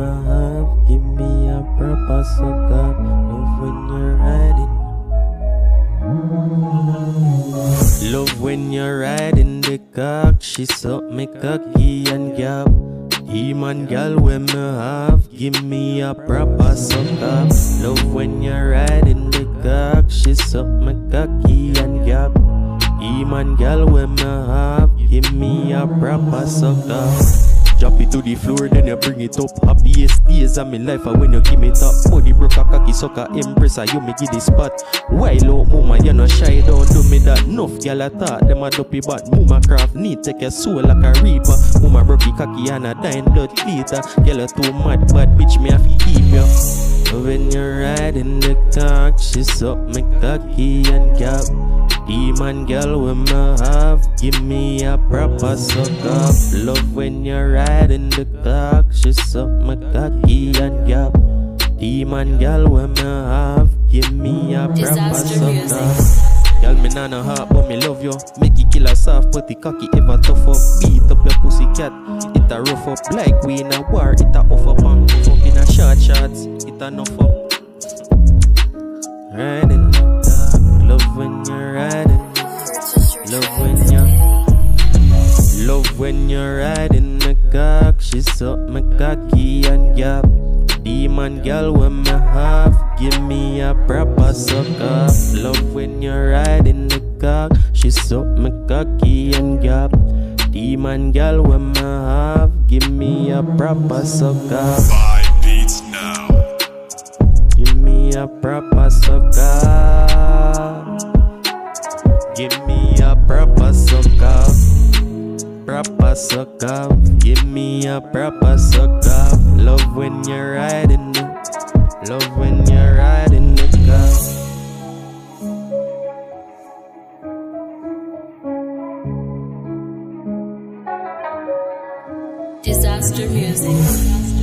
Give me a proper sucker. Oh Love when you're riding. Love when you're riding the cock. She suck me cocky and gap. Demon girl when me have. Give me a proper sucker. Oh Love when you're riding the cock. She suck me cocky and gap. Demon girl when me have. Give me a proper sucker. Oh Drop it to the floor, then you bring it up. Happiest days of my life are when you give me top. Body broke a cocky sucker, impressor, you me give the spot. While out, mama, you no shy, don't do me that. Enough gal I thought, them a dopey but Mama craft need take your soul like a reaper. Mama broke cocky and a dying blood. Girl, you too mad, bad bitch, me have to keep you. When you're riding the cock, she suck me cocky and gap. Demon girl when me have, give me a proper suck up. Love when you're riding the cock, she suck me cocky and gap. Demon girl when me have, give me a proper suck up. Girl, me nah no heart, but me love you. Make it kill a soft, but the cocky ever tough up. Beat up your pussy cat, it a rough up. Like we in a war, it a off up and up in a short shots. It a enough up. Riding Love when you Love when you're riding the cock. She suck me cocky and gap Demon girl when me have Give me a proper suck up. Love when you're riding the cock. She suck me cocky and gap Demon girl when me have Give me a proper suck up. Five beats now. Give me a proper sucker. Give me a proper sucker. Proper sucker. Give me a proper sucker. Love when you're riding the. Love when you're riding the car. Disaster music.